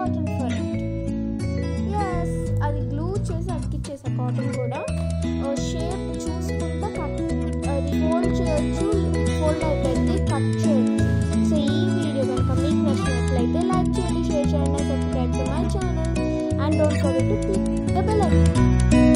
Cotton front yes అది glue చేసి అతికిచ్చేసా కాటన్ కూడా. షేప్ చూసుకుంటే కట్ అది ఫోల్డ్ చేయొచ్చు ఫోల్డ్ అయిపోయింది కట్ చేయొచ్చు. సో ఈ వీడియో కనుక మీకు నచ్చినట్లయితే లైక్ చేయండి షేర్ చేయండి subscribe to my channel and don't forget to click the bell icon